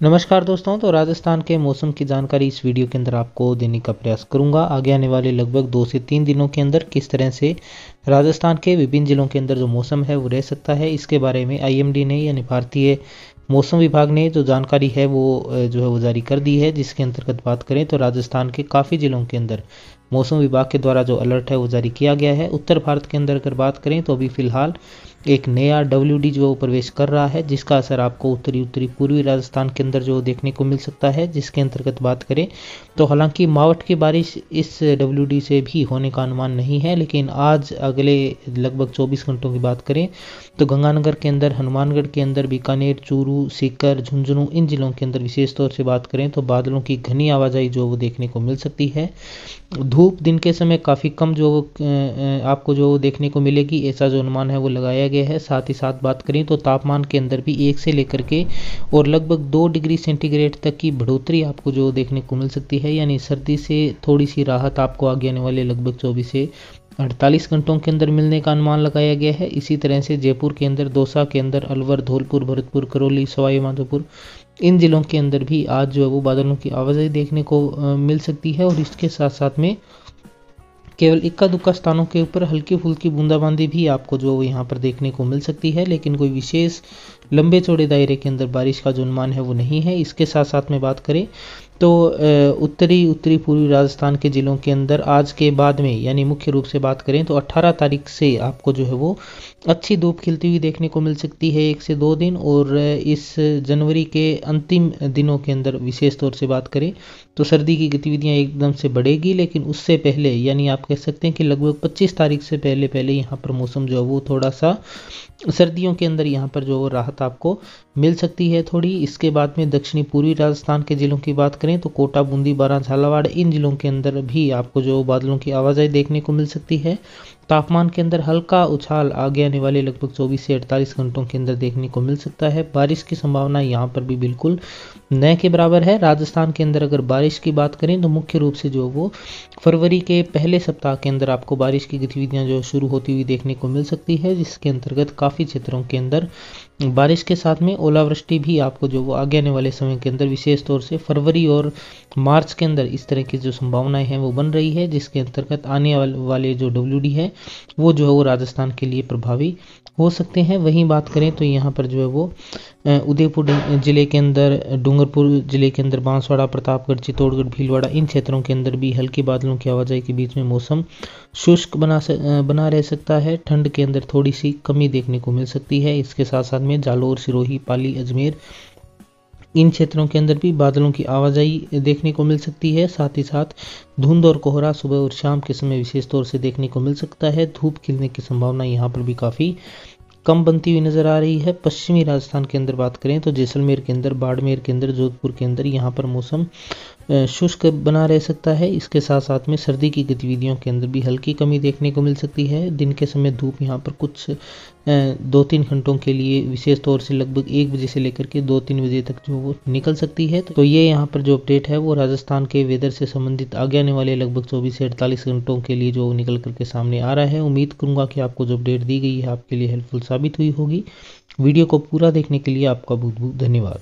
नमस्कार दोस्तों तो राजस्थान के मौसम की जानकारी इस वीडियो के अंदर आपको देने का प्रयास करूँगा। आगे आने वाले लगभग दो से तीन दिनों के अंदर किस तरह से राजस्थान के विभिन्न जिलों के अंदर जो मौसम है वो रह सकता है, इसके बारे में आईएमडी ने यानी भारतीय मौसम विभाग ने जो जानकारी है वो जो है वो जारी कर दी है। जिसके अंतर्गत बात करें तो राजस्थान के काफ़ी ज़िलों के अंदर मौसम विभाग के द्वारा जो अलर्ट है वो जारी किया गया है। उत्तर भारत के अंदर अगर बात करें तो अभी फ़िलहाल एक नया डब्ल्यू डी जो प्रवेश कर रहा है, जिसका असर आपको उत्तरी उत्तरी पूर्वी राजस्थान के अंदर जो देखने को मिल सकता है, जिसके अंतर्गत बात करें तो हालाँकि मावट की बारिश इस डब्ल्यू डी से भी होने का अनुमान नहीं है, लेकिन आज अगले लगभग 24 घंटों की बात करें तो गंगानगर के अंदर, हनुमानगढ़ के अंदर, बीकानेर, चूरू, सीकर, झुंझुनू, इन जिलों के अंदर विशेष तौर से बात करें तो बादलों की घनी आवाजाही जो वो देखने को मिल सकती है। धूप दिन के समय काफ़ी कम जो आपको जो देखने को मिलेगी, ऐसा जो अनुमान है वो लगाया गया है। साथ ही साथ बात करें तो तापमान के अंदर भी एक से लेकर के और लगभग दो डिग्री सेंटीग्रेड तक की बढ़ोतरी आपको जो देखने को मिल सकती है। यानी सर्दी से थोड़ी सी राहत आपको आगे आने वाले लगभग चौबीस से अड़तालीस घंटों के अंदर मिलने का अनुमान लगाया गया है। इसी तरह से जयपुर के अंदर, दौसा के अंदर, अलवर, धौलपुर, भरतपुर, करौली, सवाई, माधोपुर, इन जिलों के अंदर भी आज जो है वो बादलों की आवाजाही देखने को मिल सकती है और इसके साथ साथ में केवल इक्का दुक्का स्थानों के ऊपर हल्की फुल्की बूंदाबांदी भी आपको जो यहाँ पर देखने को मिल सकती है, लेकिन कोई विशेष लंबे चौड़े दायरे के अंदर बारिश का जो अनुमान है वो नहीं है। इसके साथ साथ में बात करें तो उत्तरी उत्तरी पूर्वी राजस्थान के ज़िलों के अंदर आज के बाद में, यानी मुख्य रूप से बात करें तो 18 तारीख से आपको जो है वो अच्छी धूप खिलती हुई देखने को मिल सकती है एक से दो दिन, और इस जनवरी के अंतिम दिनों के अंदर विशेष तौर से बात करें तो सर्दी की गतिविधियाँ एकदम से बढ़ेगी, लेकिन उससे पहले, यानी आप कह सकते हैं कि लगभग 25 तारीख से पहले पहले यहाँ पर मौसम जो है वो थोड़ा सा सर्दियों के अंदर यहाँ पर जो राहत आपको मिल सकती है थोड़ी। इसके बाद में दक्षिणी पूर्वी राजस्थान के ज़िलों की बात करें तो कोटा, बूंदी, बारा झालावाड़, इन ज़िलों के अंदर भी आपको जो बादलों की आवाजाही देखने को मिल सकती है। तापमान के अंदर हल्का उछाल आगे आने वाले लगभग 24 से 48 घंटों के अंदर देखने को मिल सकता है। बारिश की संभावना यहाँ पर भी बिल्कुल न के बराबर है। राजस्थान के अंदर अगर बारिश की बात करें तो मुख्य रूप से जो वो फरवरी के पहले सप्ताह के अंदर आपको बारिश की गतिविधियाँ जो शुरू होती हुई देखने को मिल सकती है, जिसके अंतर्गत काफ़ी क्षेत्रों के अंदर बारिश के साथ में ओलावृष्टि भी आपको जो वो आगे आने वाले समय के अंदर विशेष तौर से फरवरी और मार्च के अंदर इस तरह की जो संभावनाएँ हैं, वो बन रही है, जिसके अंतर्गत आने वाले जो डब्ल्यू है वो जो है वो राजस्थान के लिए प्रभावी हो सकते हैं। वहीं बात करें तो यहाँ पर जो है वो उदयपुर ज़िले के अंदर, डूंगरपुर ज़िले के अंदर, बांसवाड़ा, प्रतापगढ़, चित्तौड़गढ़, भीलवाड़ा, इन क्षेत्रों के अंदर भी हल्के बादलों की आवाजाही के बीच में मौसम शुष्क बना बना रह सकता है। ठंड के अंदर थोड़ी सी कमी देखने को मिल सकती है। इसके साथ साथ में जालोर, सिरोही, पाली, अजमेर इन क्षेत्रों के अंदर भी बादलों की आवाजाही देखने को मिल सकती है। साथ ही साथ, धुंध और कोहरा सुबह और शाम के समय विशेष तौर से देखने को मिल सकता है। धूप खिलने की संभावना यहाँ पर भी काफ़ी कम बनती हुई नज़र आ रही है। पश्चिमी राजस्थान के अंदर बात करें तो जैसलमेर के अंदर, बाड़मेर के अंदर, जोधपुर के अंदर यहाँ पर मौसम शुष्क बना रह सकता है। इसके साथ साथ में सर्दी की गतिविधियों के अंदर भी हल्की कमी देखने को मिल सकती है। दिन के समय धूप यहाँ पर कुछ दो तीन घंटों के लिए विशेष तौर से लगभग एक बजे से लेकर के दो तीन बजे तक जो वो निकल सकती है। तो ये यहाँ पर जो अपडेट है वो राजस्थान के वेदर से संबंधित आगे आने वाले लगभग चौबीस से अड़तालीस घंटों के लिए जो निकल करके सामने आ रहा है। उम्मीद करूँगा कि आपको जो अपडेट दी गई है आपके लिए हेल्पफुल साबित हुई होगी। वीडियो को पूरा देखने के लिए आपका बहुत बहुत धन्यवाद।